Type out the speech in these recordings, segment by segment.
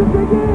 to begin.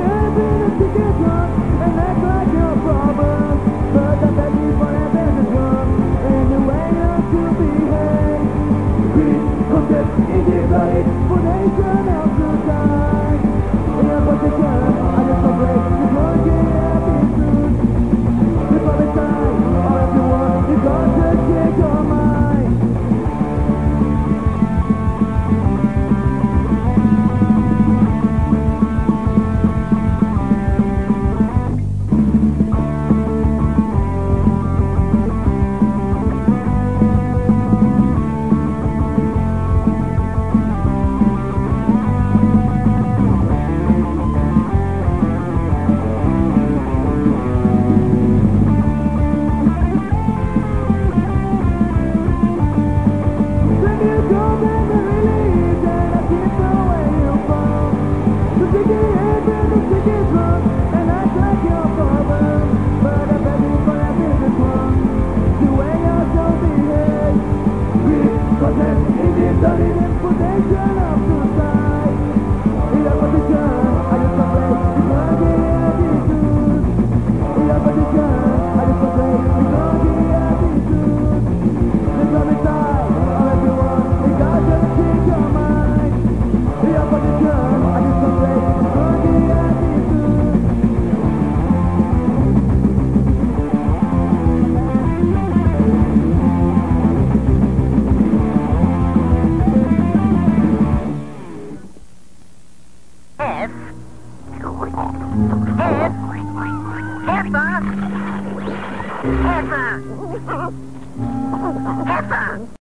Heifer! Heifer!